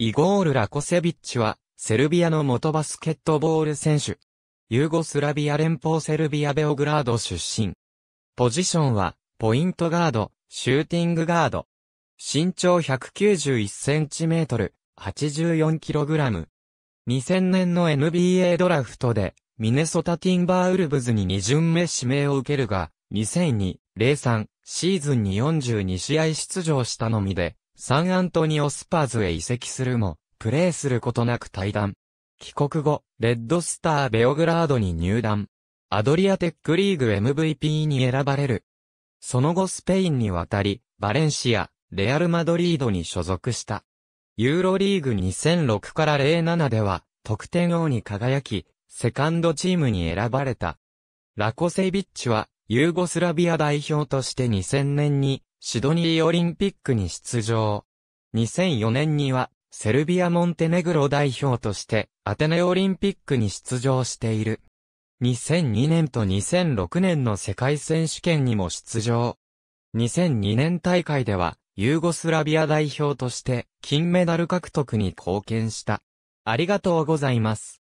イゴール・ラコセビッチは、セルビアの元バスケットボール選手。ユーゴスラビア連邦セルビア・ベオグラード出身。ポジションは、ポイントガード、シューティングガード。身長191センチメートル、84キログラム。2000年の NBA ドラフトで、ミネソタティンバーウルブズに2巡目指名を受けるが、2002-03シーズンに42試合出場したのみで、サンアントニオスパーズへ移籍するも、プレーすることなく退団。帰国後、レッドスターベオグラードに入団。アドリアテックリーグ MVP に選ばれる。その後スペインに渡り、バレンシア、レアルマドリードに所属した。ユーロリーグ2006から07では、得点王に輝き、セカンドチームに選ばれた。ラコセイビッチは、ユーゴスラビア代表として2000年にシドニーオリンピックに出場。2004年には、セルビア・モンテネグロ代表として、アテネオリンピックに出場している。2002年と2006年の世界選手権にも出場。2002年大会では、ユーゴスラビア代表として、金メダル獲得に貢献した。ありがとうございます。